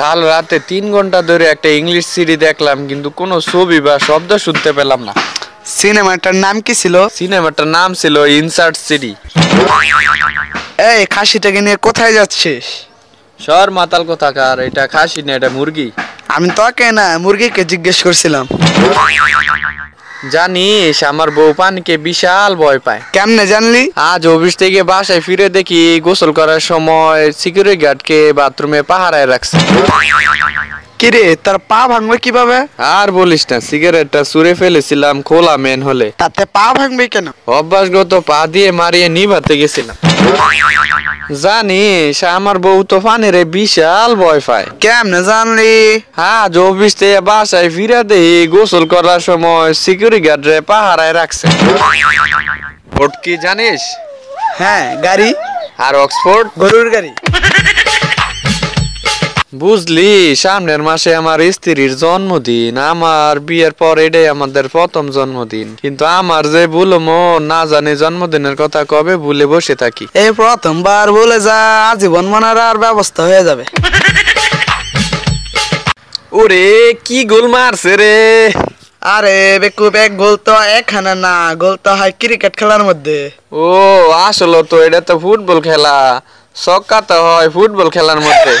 কাল রাতে তিন ঘণ্টা ধরে একটা ইংলিশ সিডি দেখলাম কিন্তু কোনো ছবি বা শব্দ শুনতে পেলাম না। সিনেমাটার নাম কি ছিল? সিনেমাটার নাম ছিল ইনসার্ট সিডি। এই খাসিটাকে নিয়ে কোথায় যাচ্ছিস? সর মাতাল কোথাকার? এটা খাসি না এটা মুরগি। আমি তোকে না মুরগিকে জিজ্ঞেস করছিলাম। জানিস আমার বউ পানিকে বিশাল ভয় পায়। কেমনে জানলি? আজ অফিস থেকে বাসায় ফিরে দেখি গোসল করার সময় সিকিউরিটি গার্ডকে বাথরুমে পাহারায় রাখছে। কিরে তার পা ভাঙবে কীভাবে? আর বলিস না সিগারেটটা সুরে ফেলেছিলাম খোলা মেন হলে তাতে পা ভাঙবে কেন? অভ্যাসগত পা দিয়ে মারিয়ে নিভাতে গেছিলাম। জানিস আমার বউ তো পানিরে বিশাল ভয় পায়। কেমনে জানলি? আজ অফিস থেকে বাসায় ফিরে দেহি গোসল করার সময় সিকিউরিটি গার্ডরে পাহারায় রাখছে। ওট কি জানিস? হ্যাঁ গাড়ি। আর অক্সফোর্ড গরুর গাড়ি। বুঝলি সামনের মাসে আমার স্ত্রীর জন্মদিন। আমার বিয়ের পর এটাই আমাদের প্রথম জন্মদিন। কিন্তু আমার যে ভুলো মন না জানি জন্মদিনের কথা কবে ভুলে বসে থাকি। এই প্রথমবার বলে যা আজীবন মনার আর ব্যবস্থা হয়ে যাবে। ওরে কি গোল মারছে রে। আরে বেকুব এক গোল তো একখানা না গোল তো হয় ক্রিকেট খেলার মধ্যে। ও আসলে তো এটা তো ফুটবল খেলা। সক্কা তো হয় ফুটবল খেলার মধ্যে।